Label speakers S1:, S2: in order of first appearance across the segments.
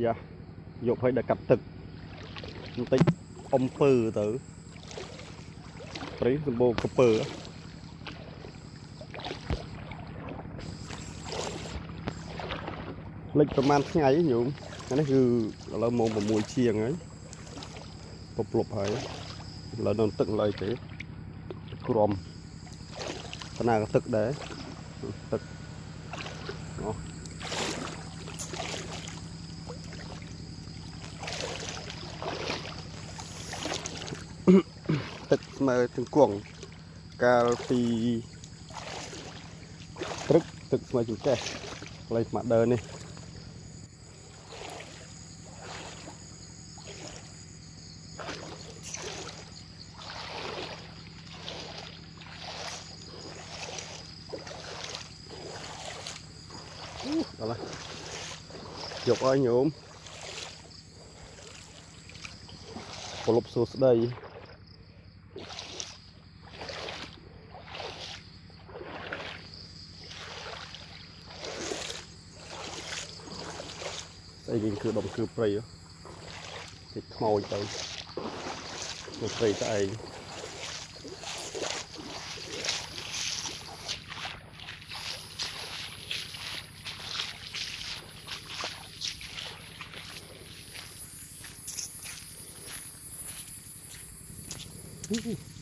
S1: យ៉ាយកឲ្យដល់កាត់ទឹកបន្តិចអ៊ំពើទៅព្រៃសម្បូរកពើលេចប្រហែលថ្ងៃញោមអានេះគឺឥឡូវម៉ោង6ជាងហើយពប់លប់ហើយឥឡូវនៅទឹកឡើយទេក្រំបណ្ណាក៏ទឹកដែរទឹក ទឹកស្មើជង្គង់កាលពីព្រឹកទឹកស្មើចង្កេះផ្លៃស្មាដើនេះដល់ហើយយកឲ្យញោមប្រលប់សួស្ដី ស្អីវិញគឺដុំគឺព្រៃហ៎តិចខ្មោចទៅទៅព្រៃស្អែក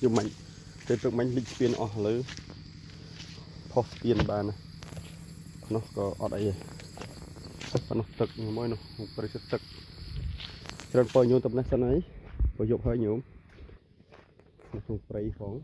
S1: យំមិញពេលព្រឹកមិញលិចស្ពានអស់លើផុសស្ពានបានណានោះក៏អត់អីទេទឹក ប៉ុណ្ណោះទឹកមួយនោះព្រៃសិតទឹកច្រើនពើញូនតំណេះសិនហើយបើយកហើយញោមក្នុងព្រៃផង